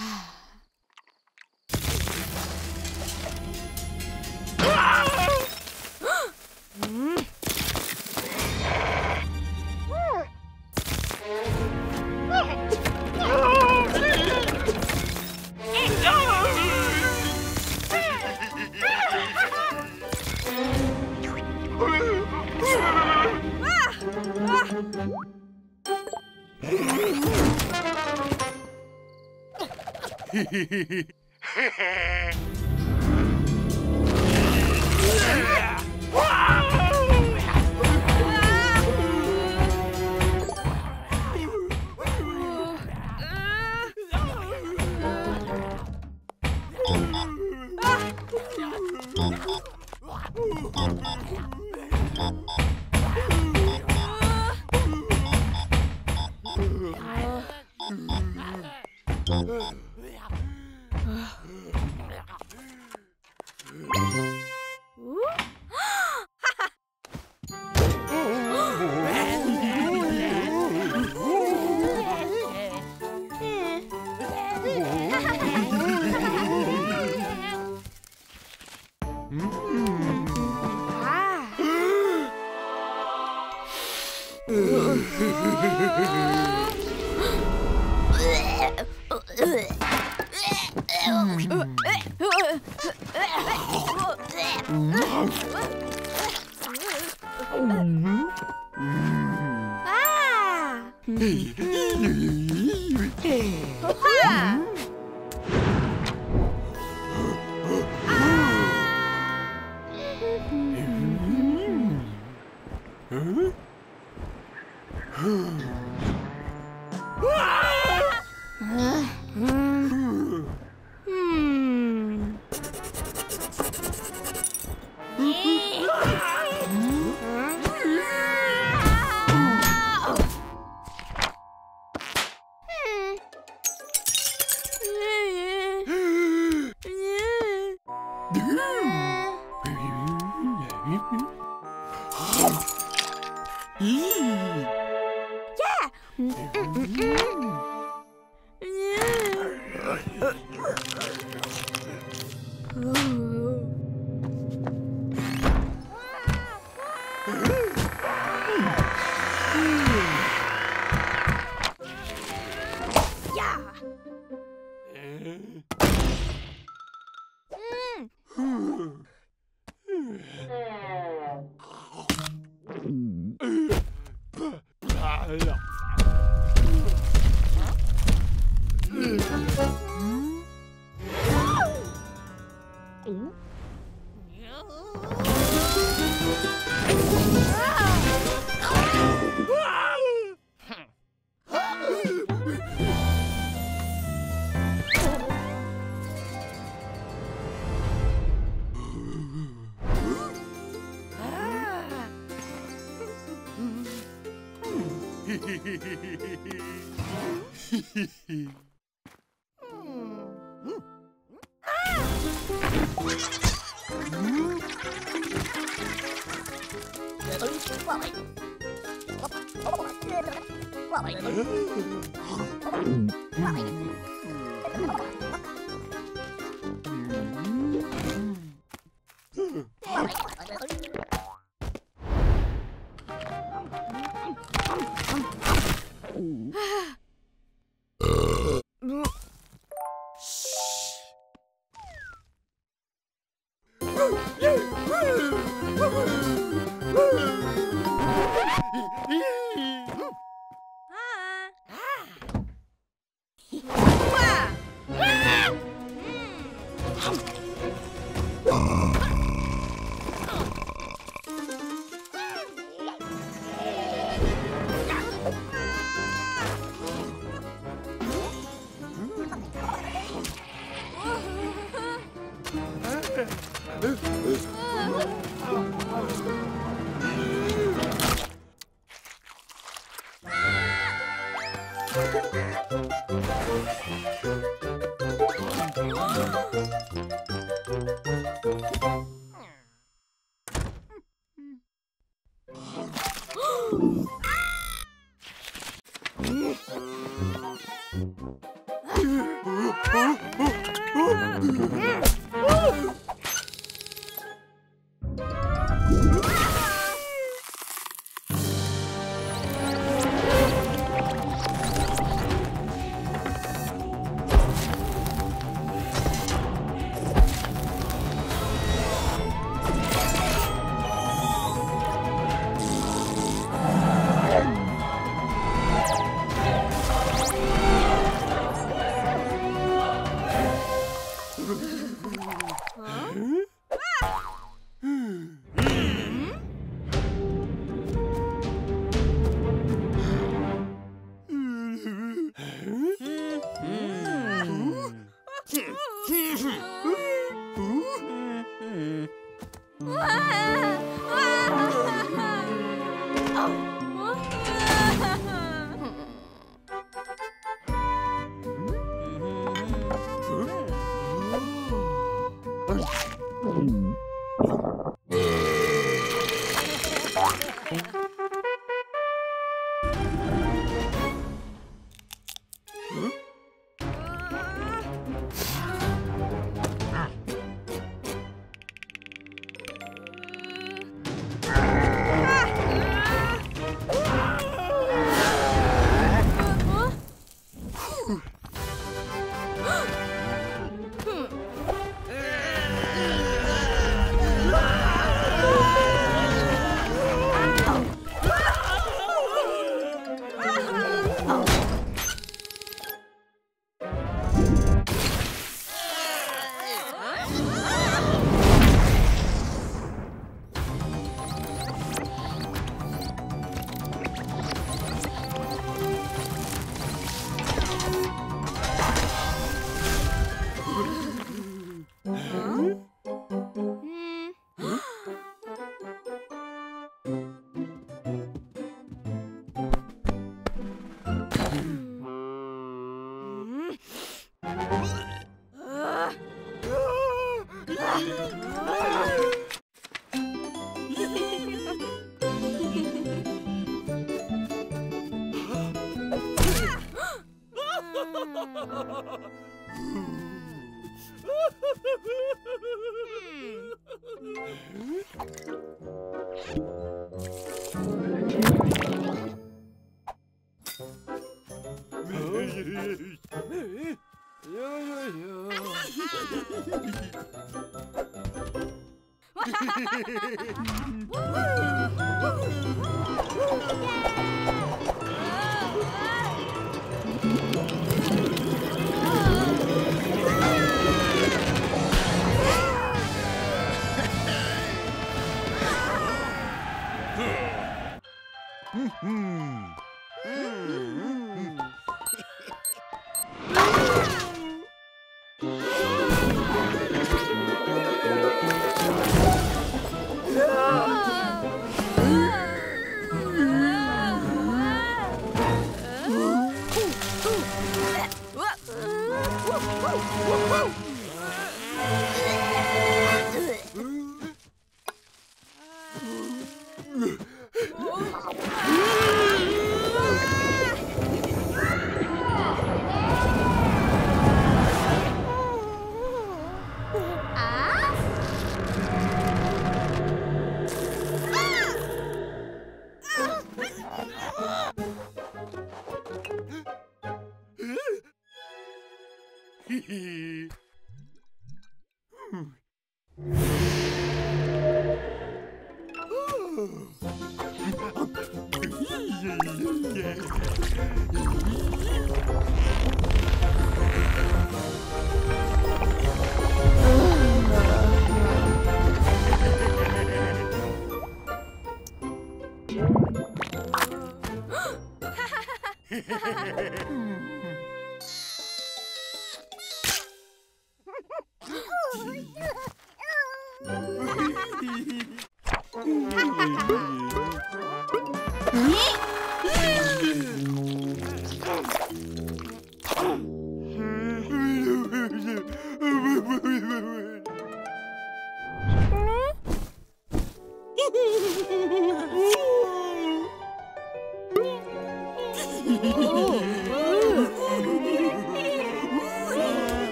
Ah. へへへ。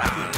Ah!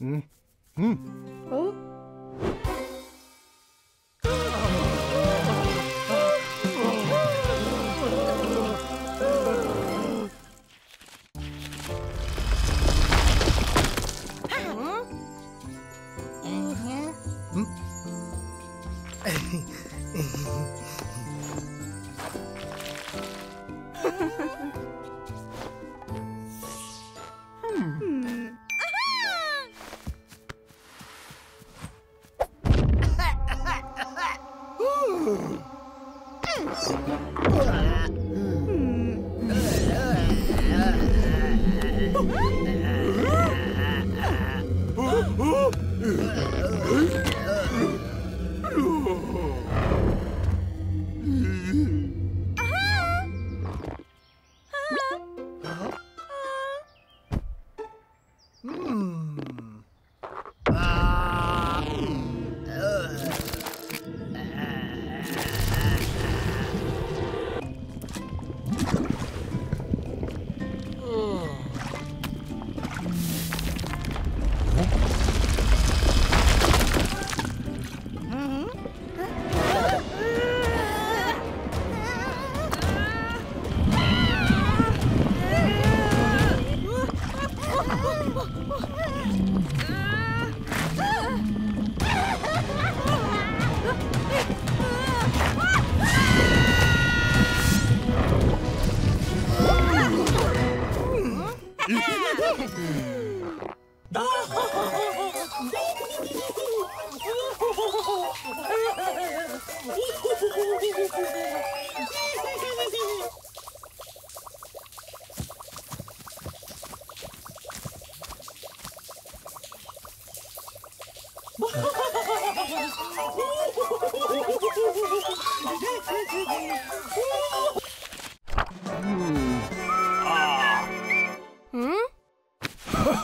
うん。うん。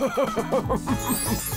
home.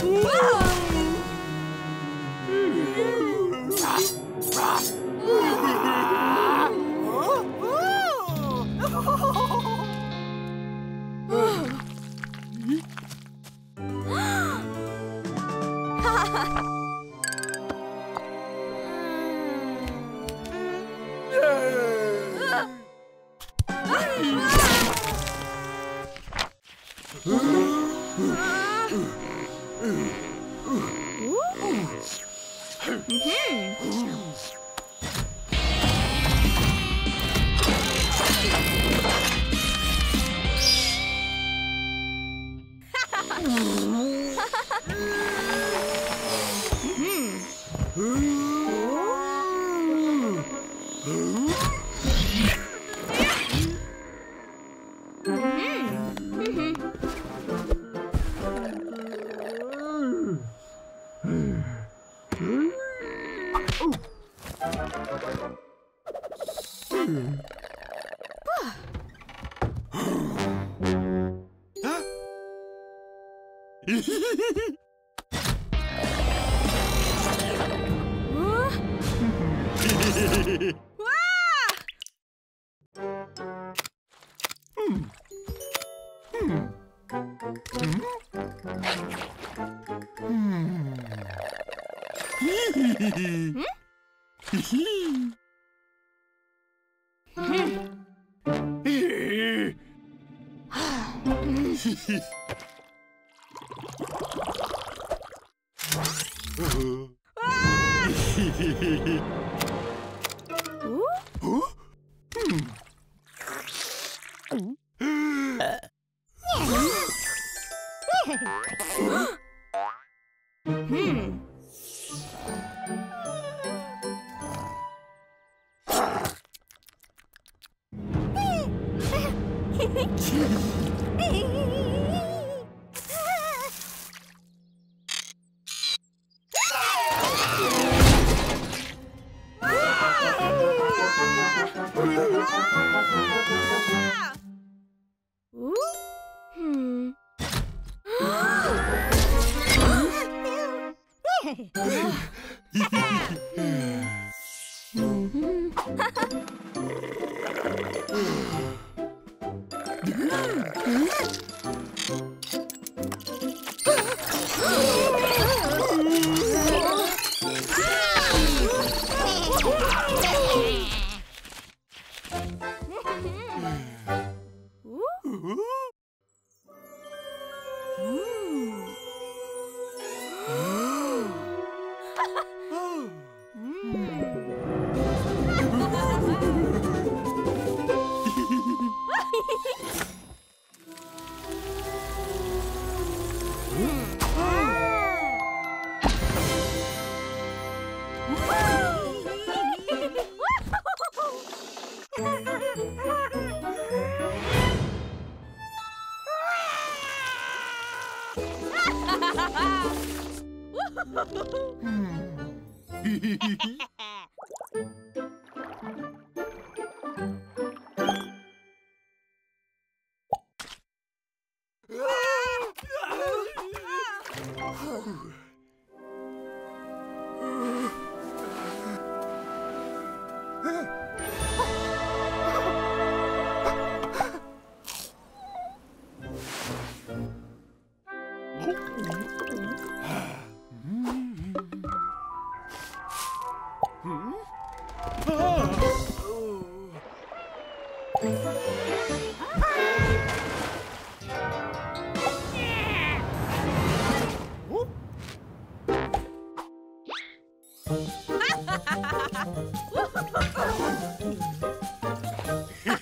Whoa!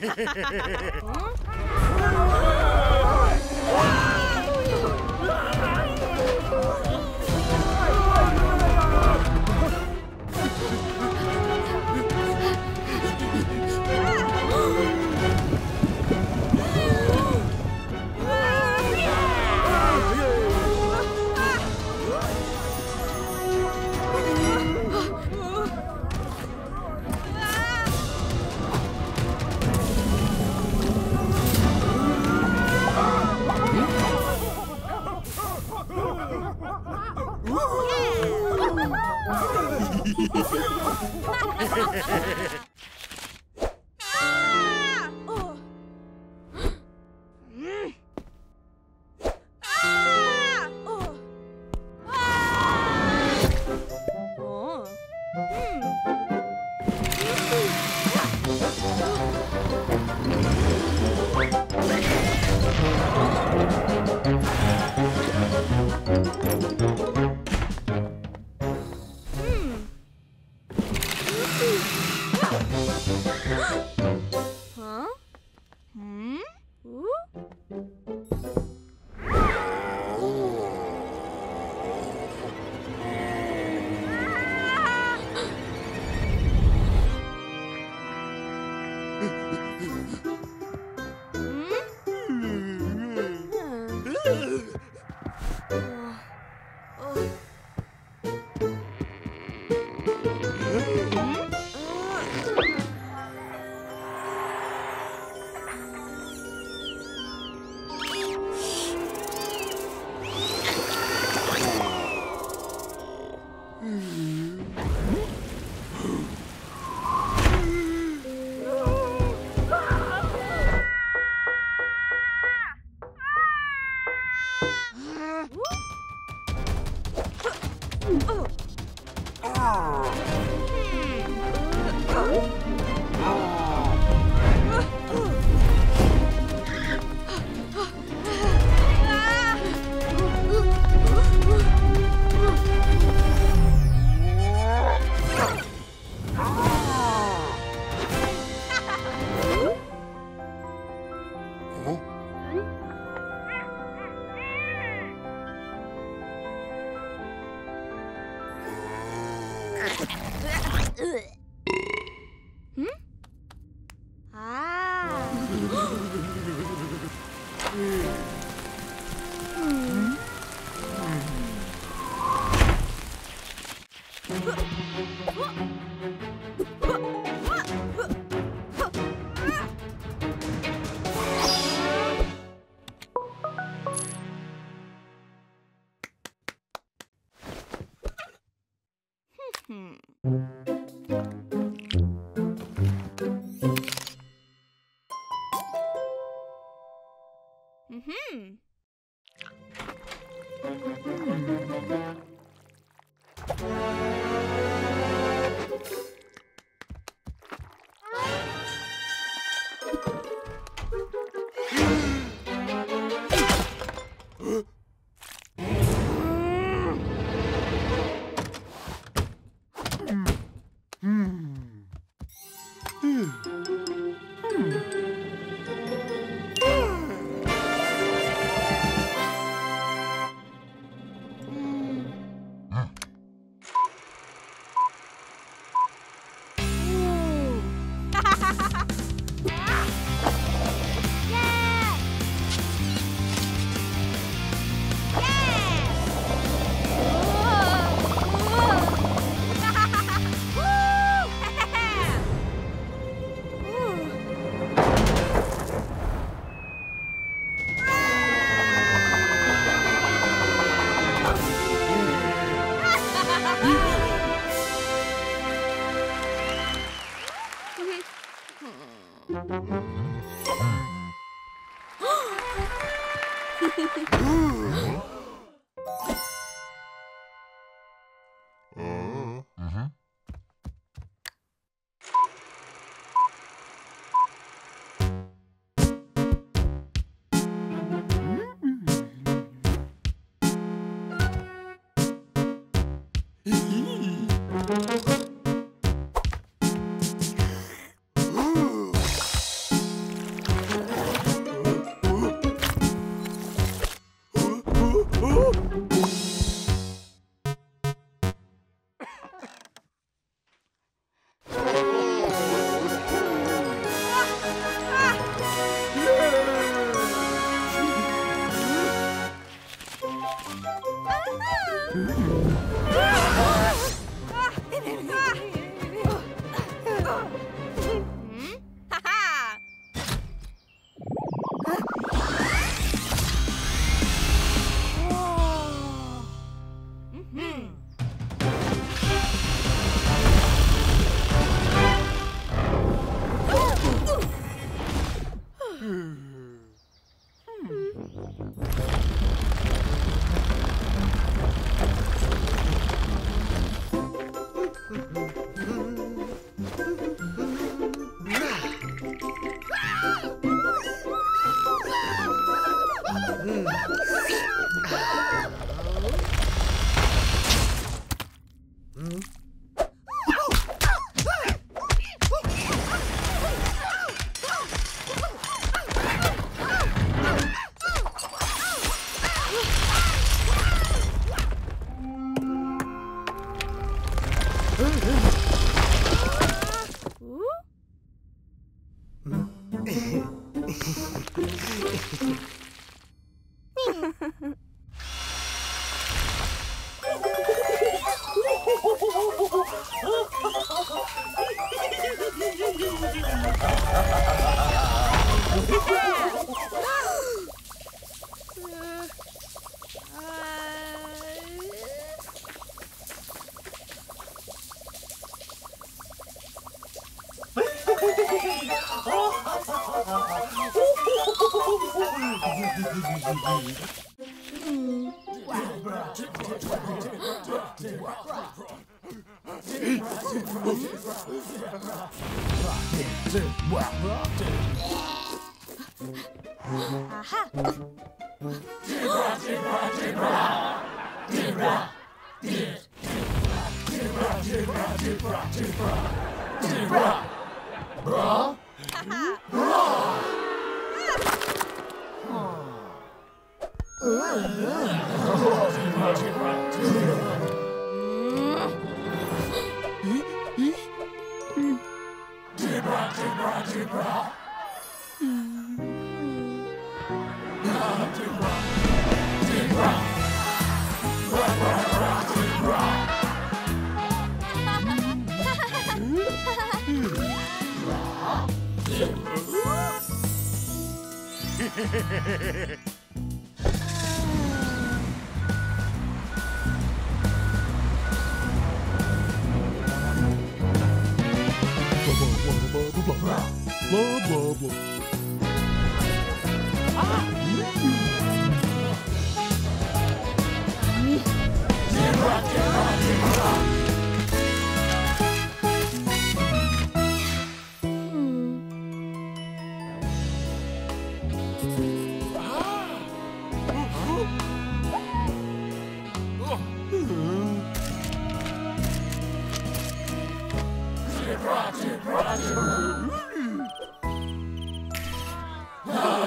mm. Ha ha ha ha!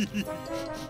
Hehehehe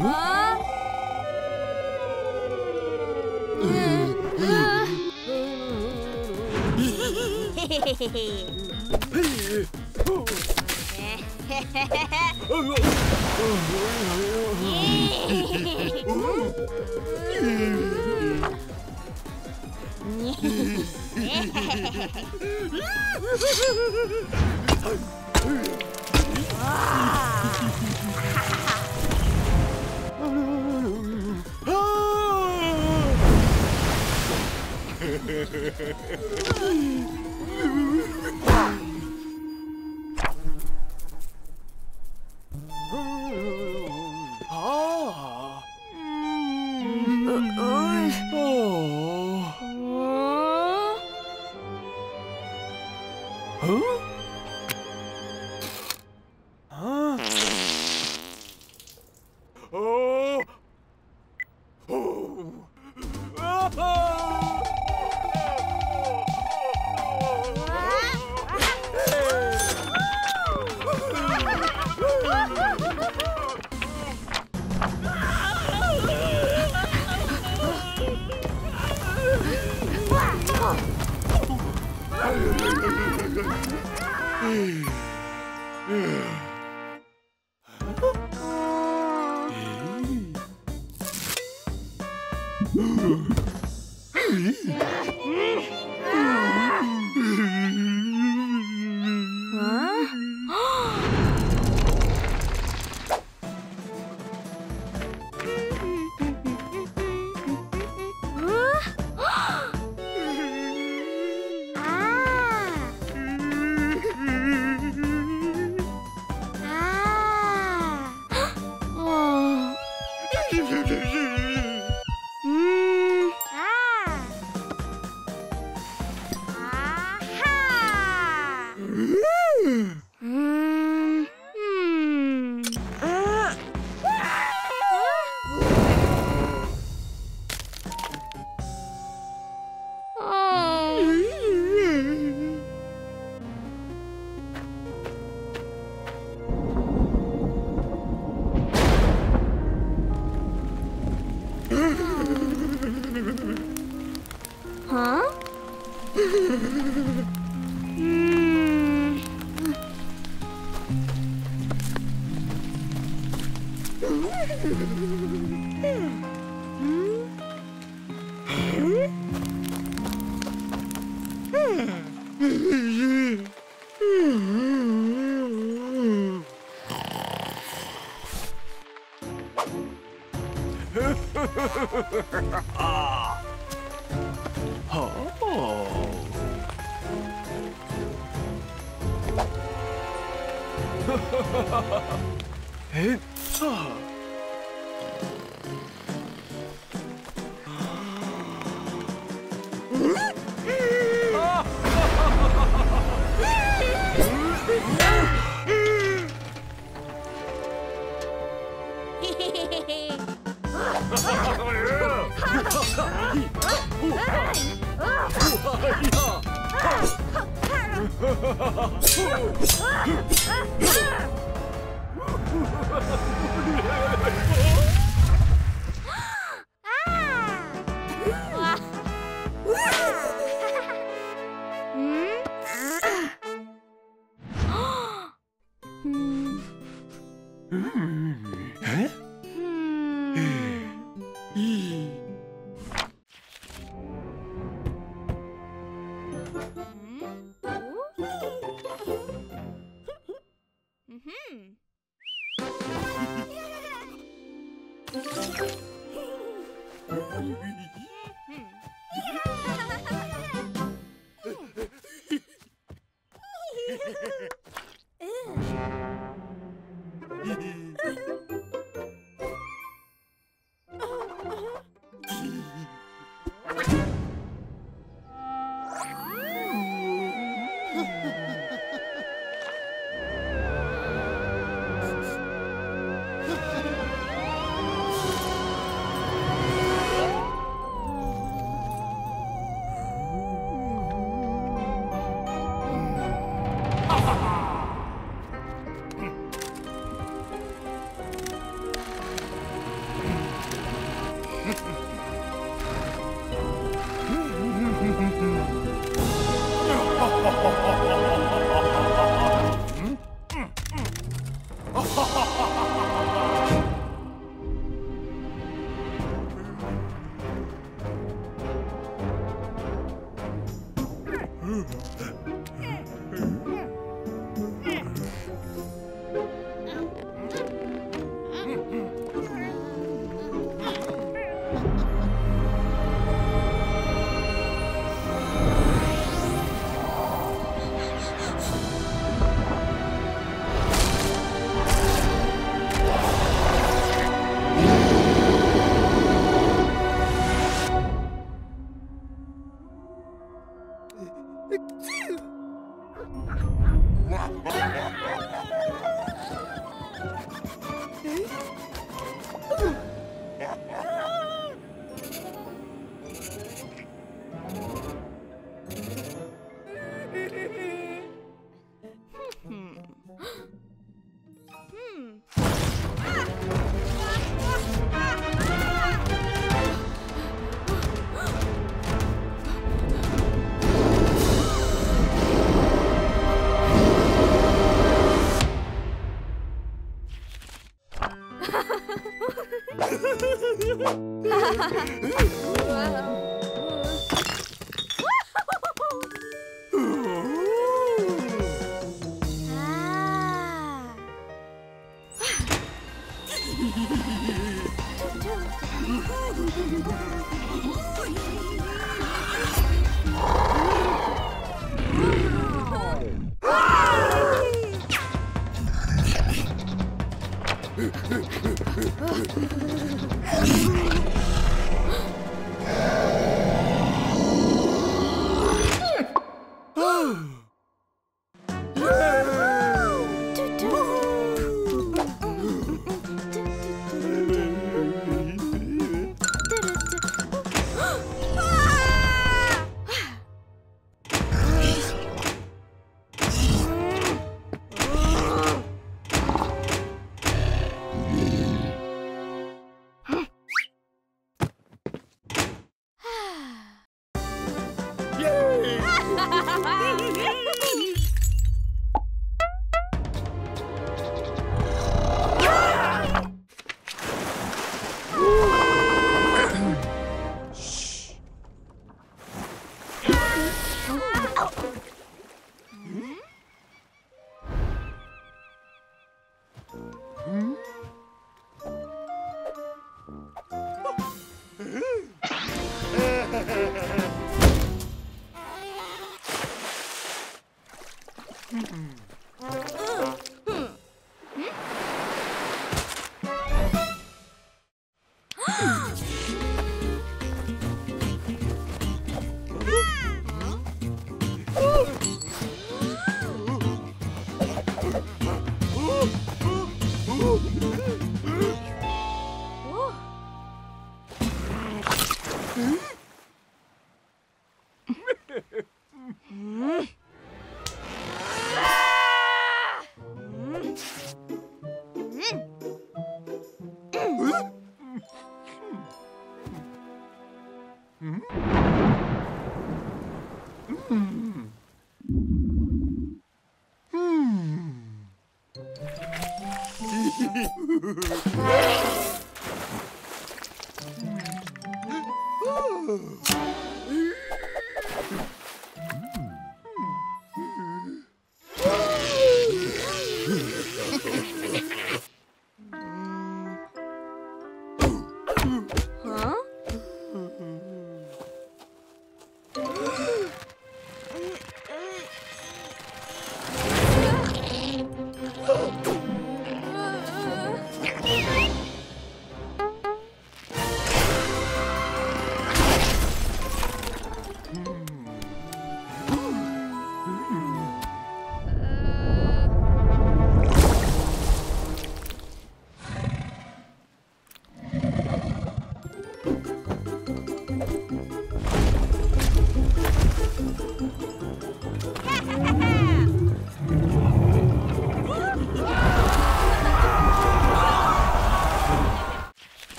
어? い Hmm. Hmm. Huh? Hmm.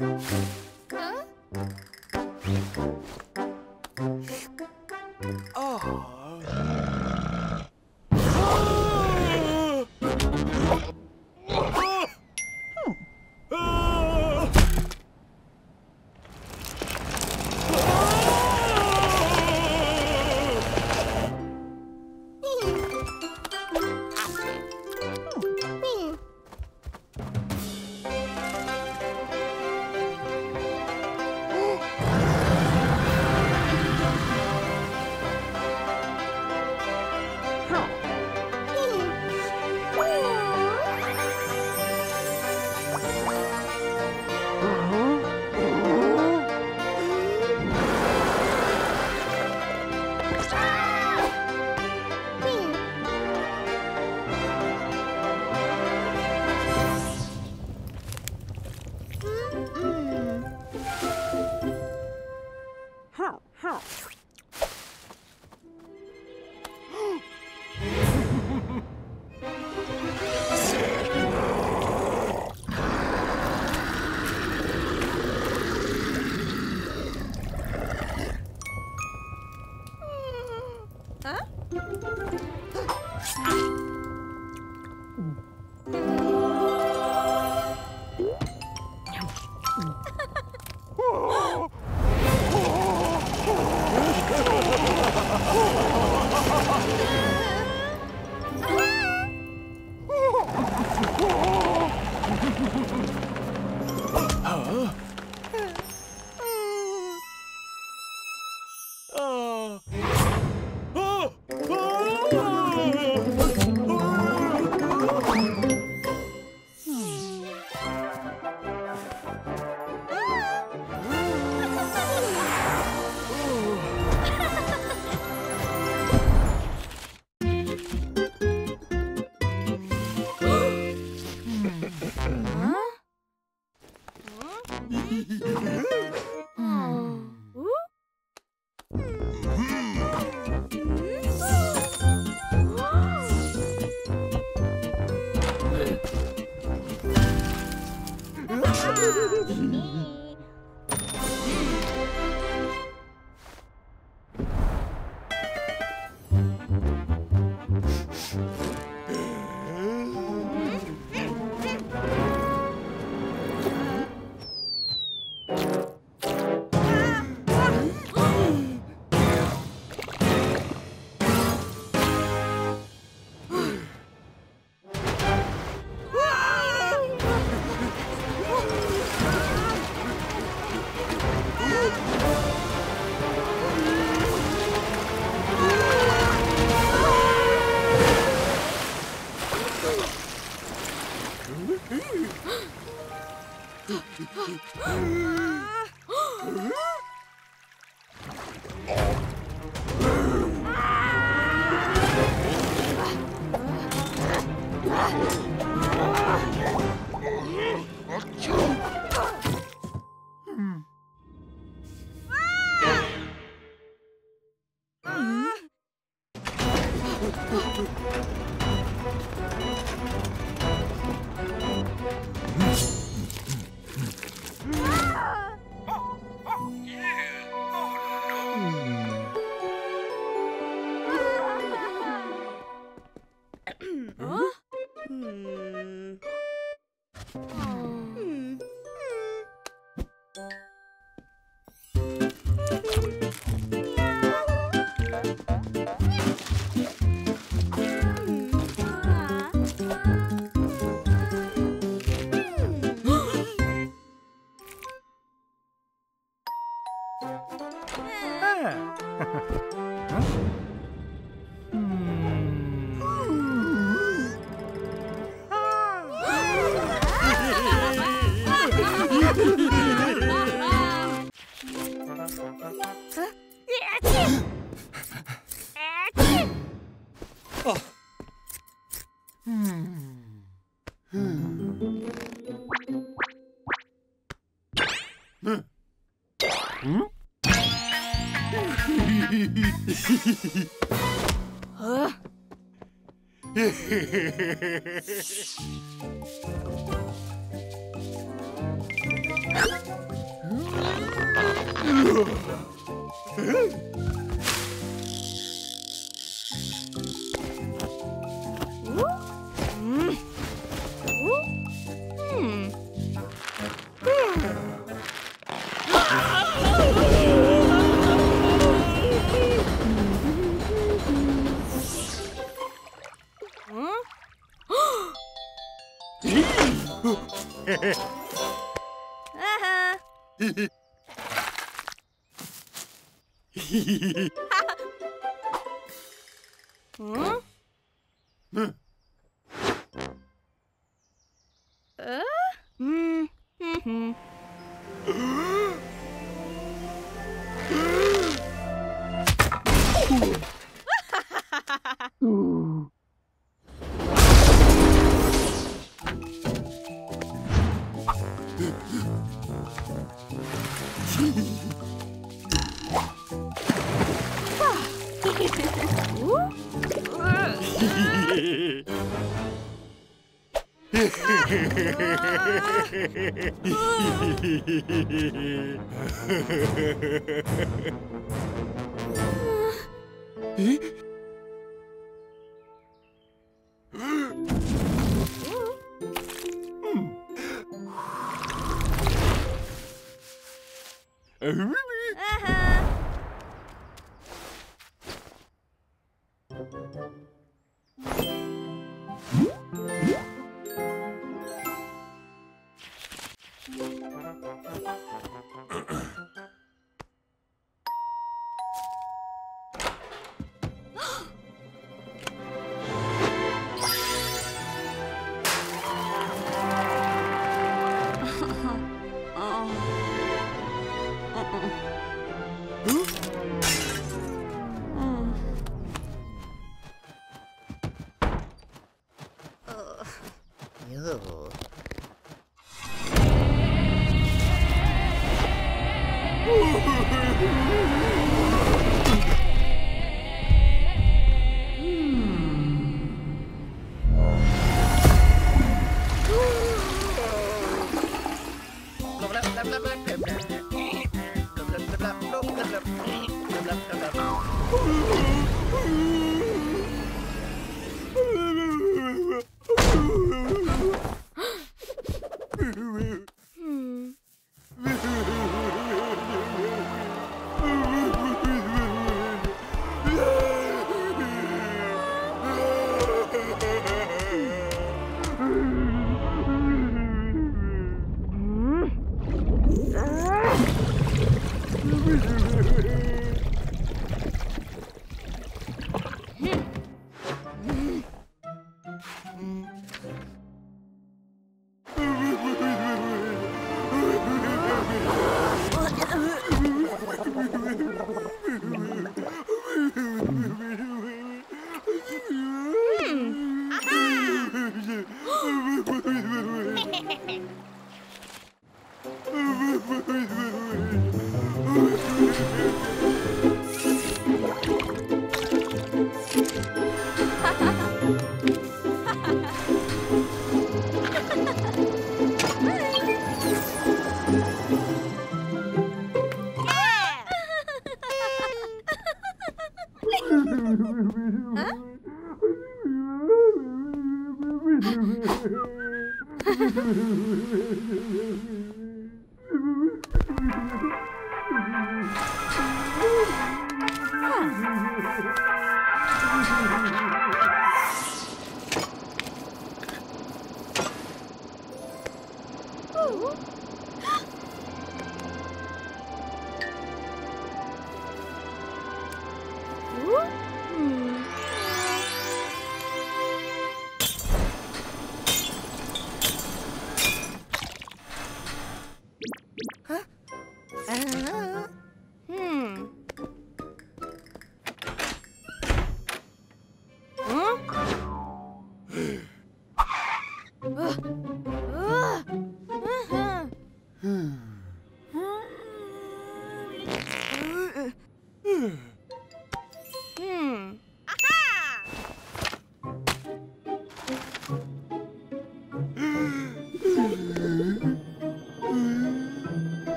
Thank you. あ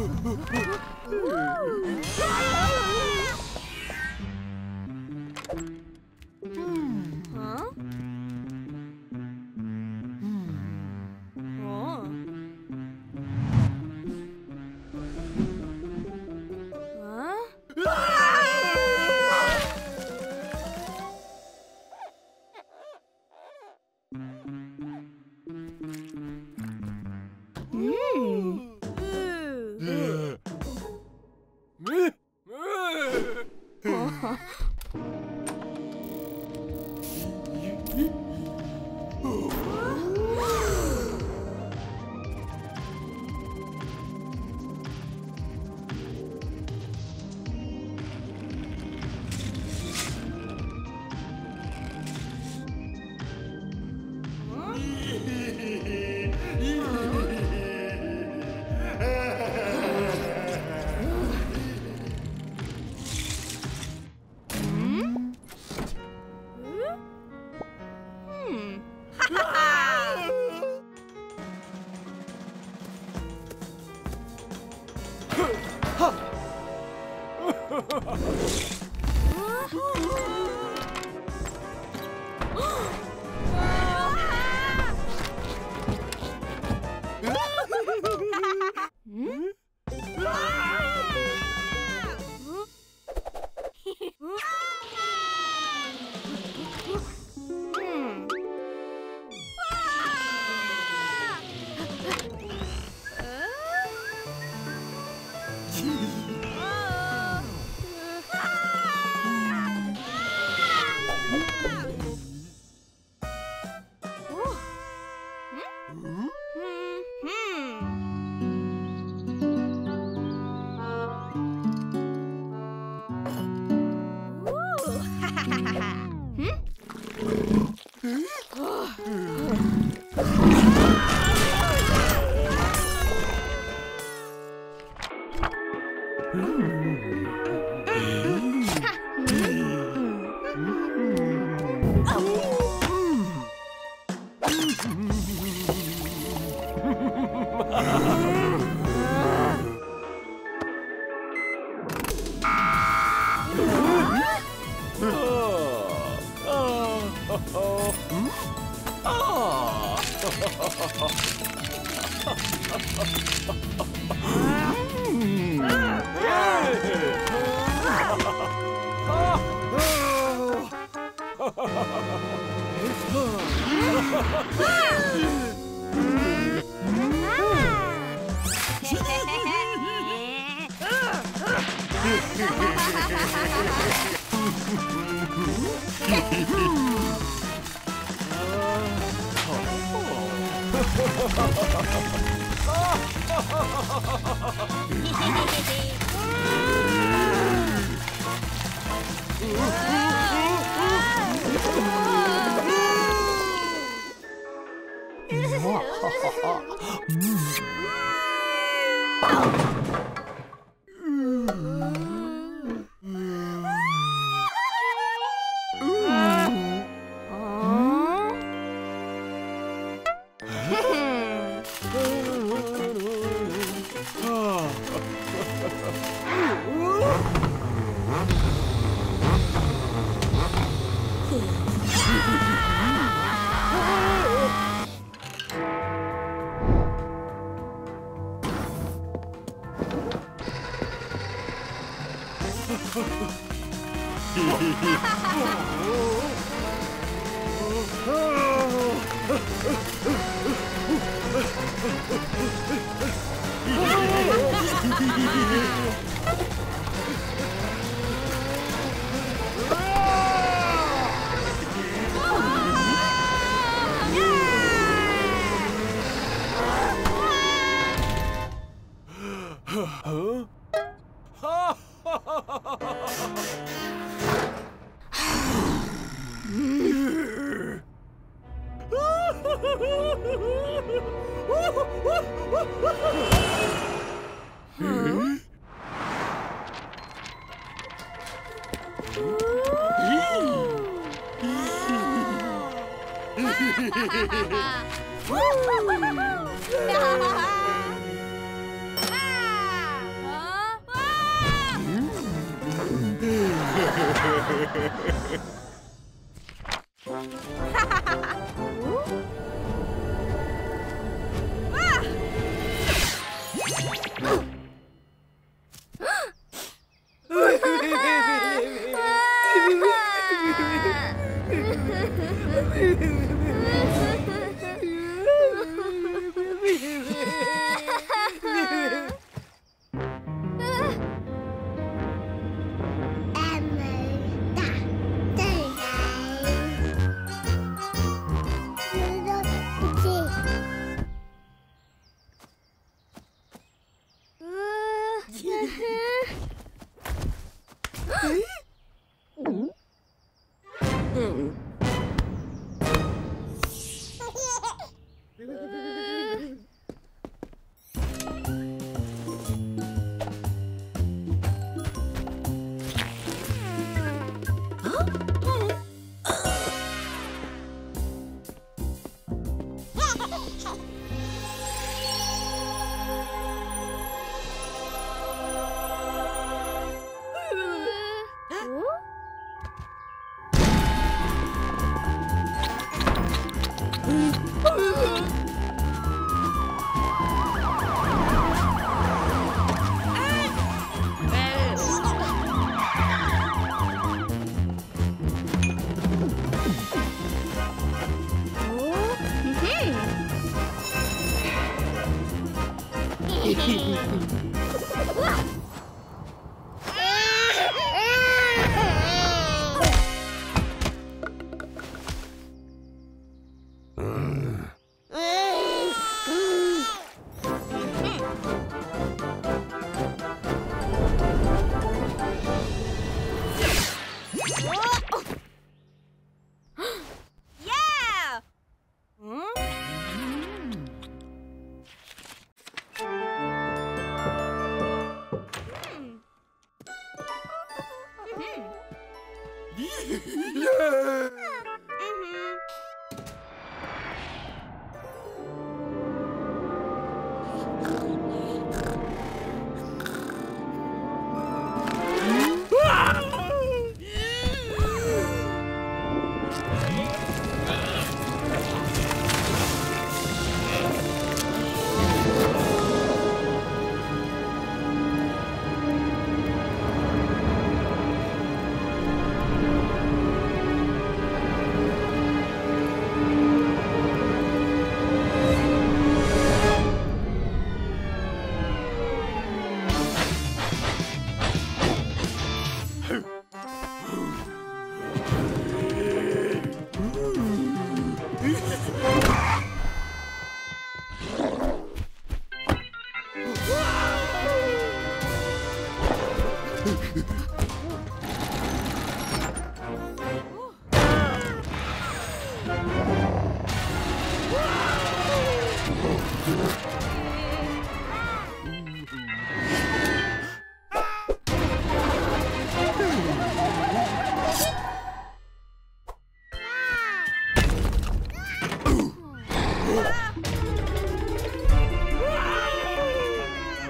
Woo!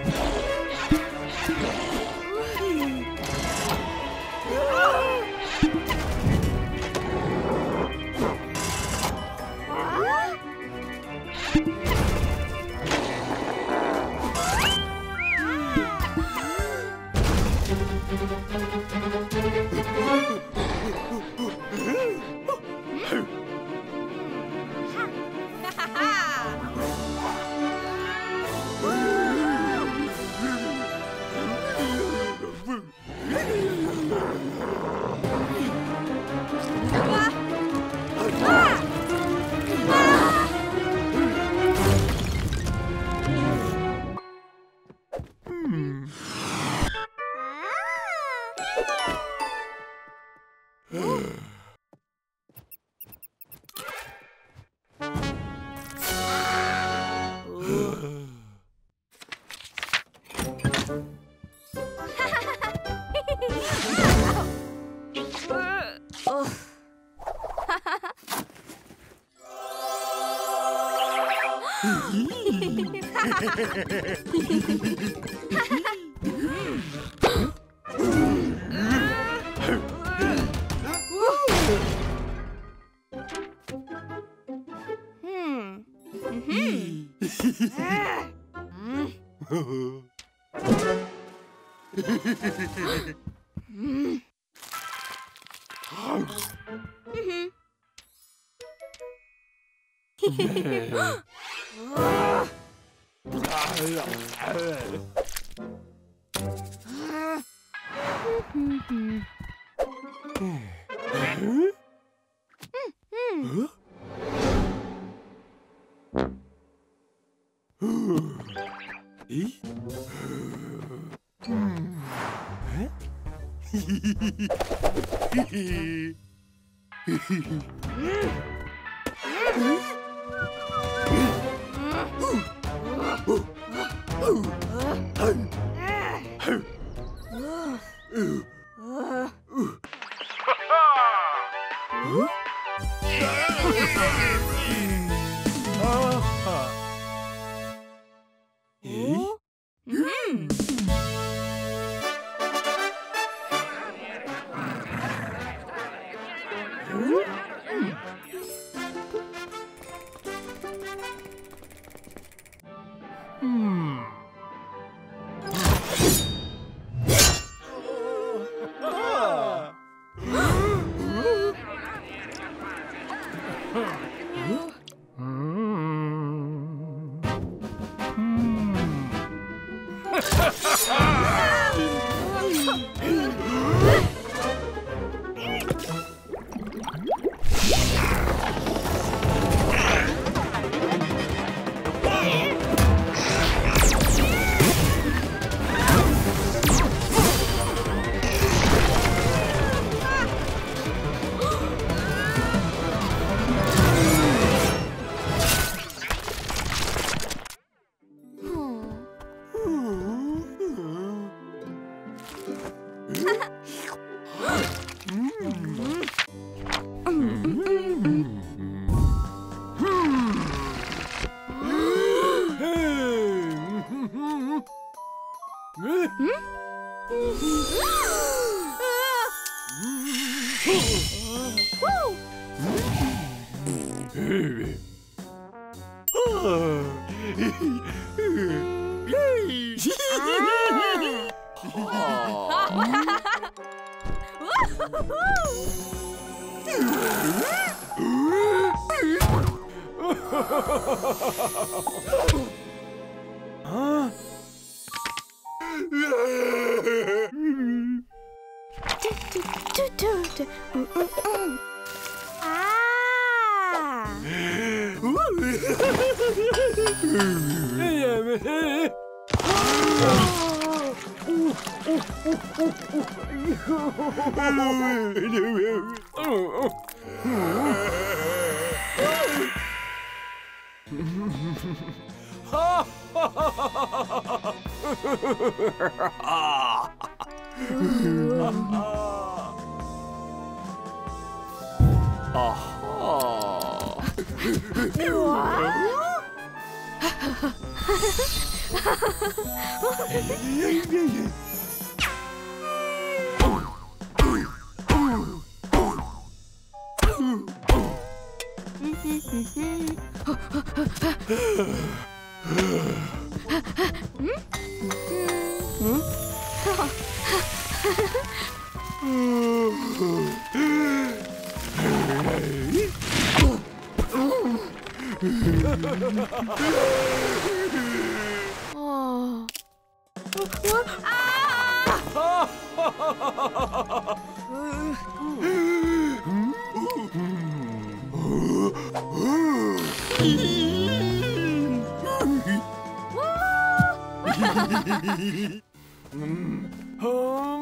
Yeah. あっ! oh. Mm-hmm. 어... 아! 음.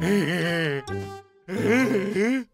Mm-hmm.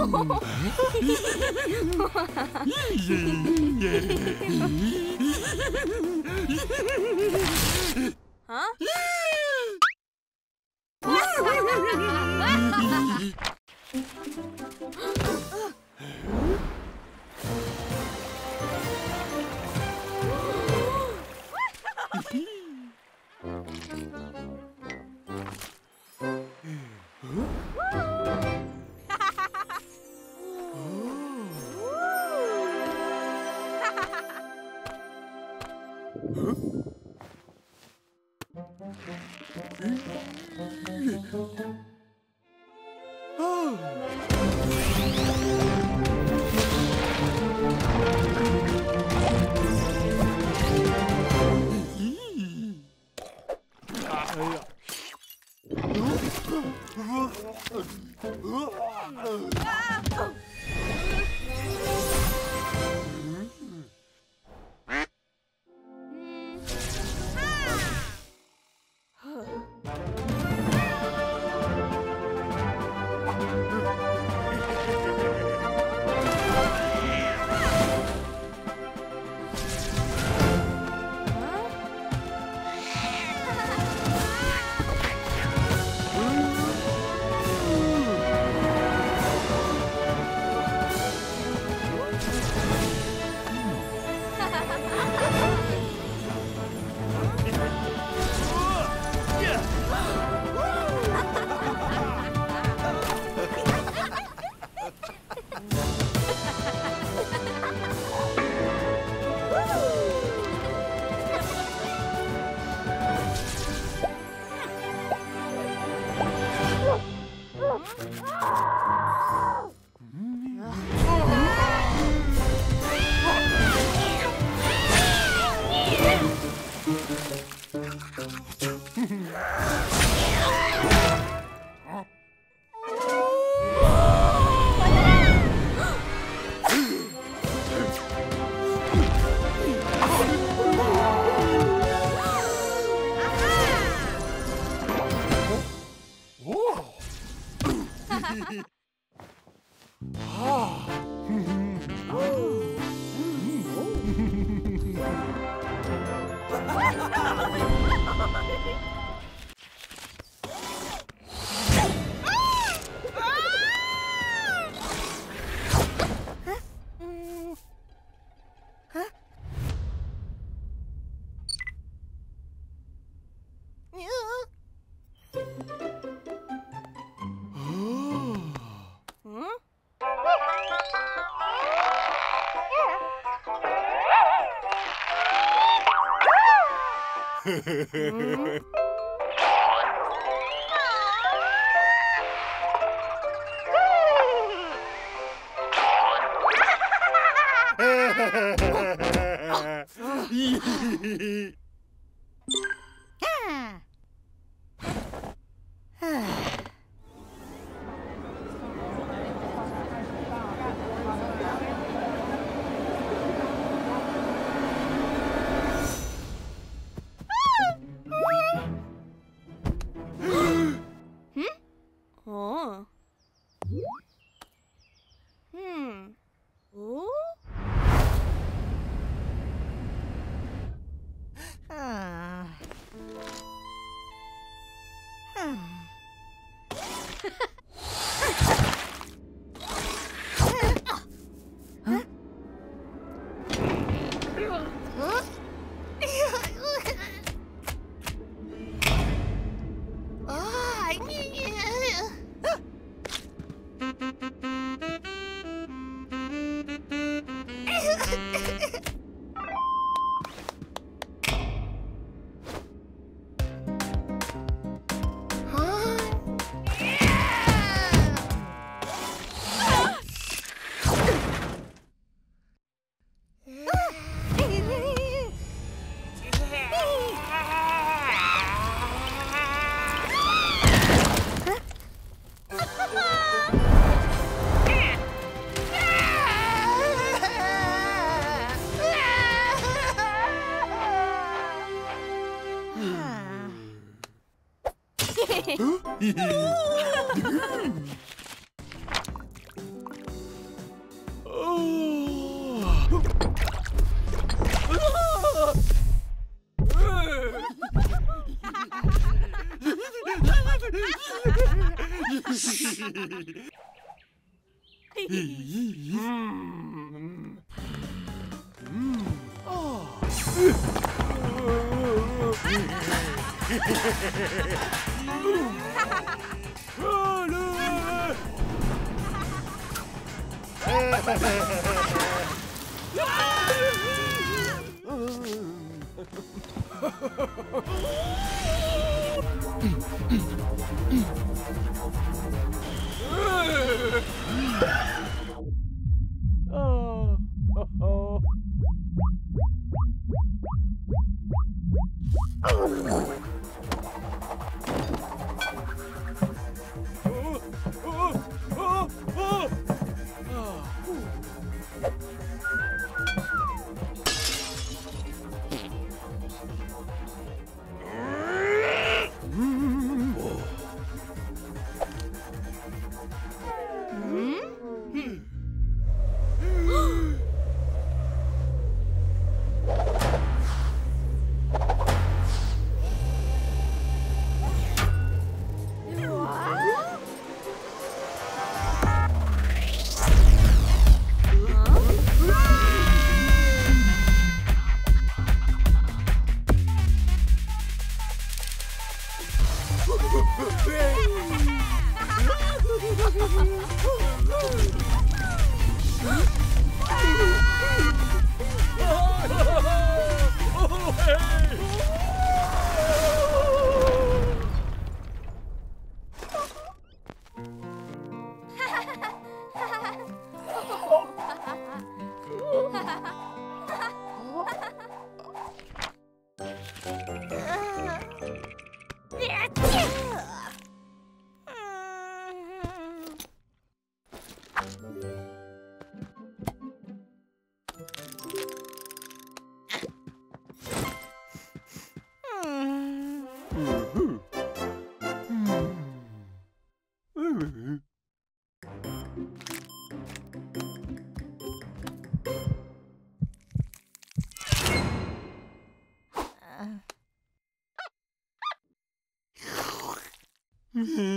あ mm-hmm. Yeah. Mm-hmm.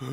え？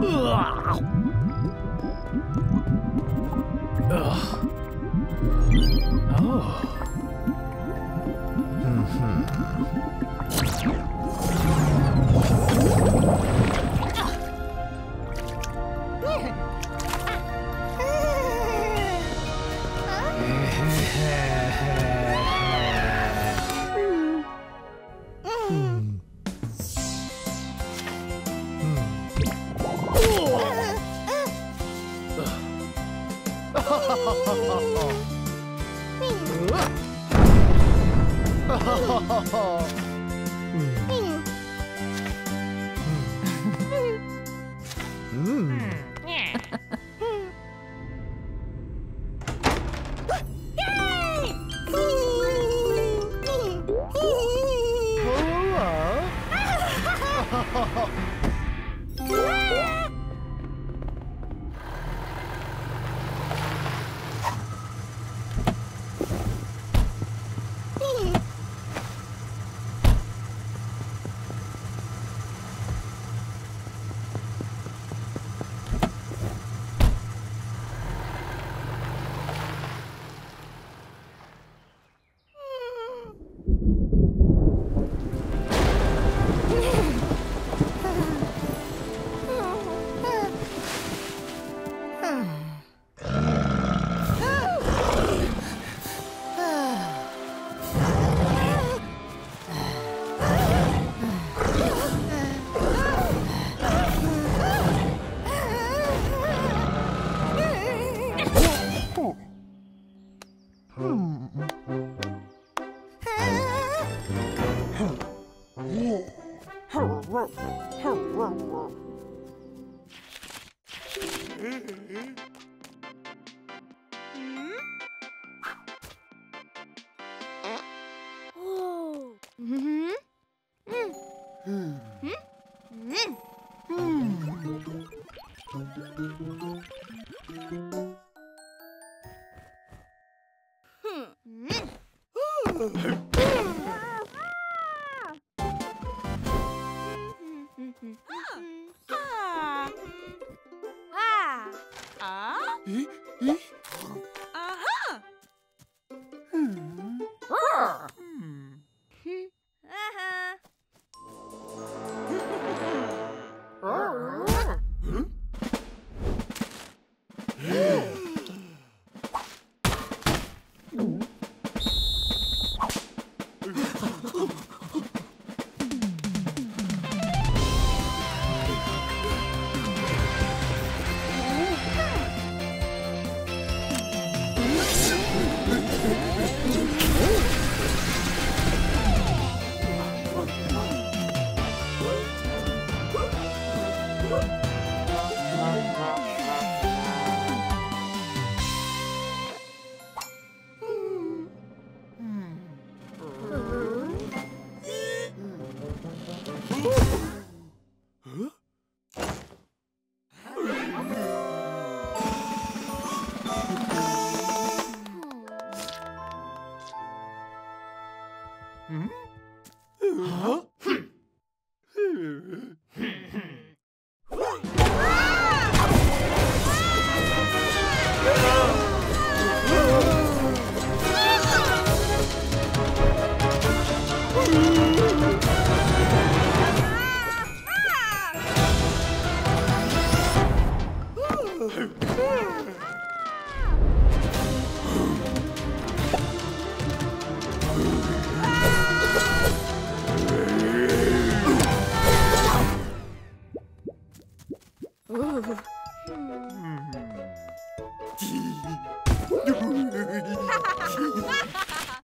呃啊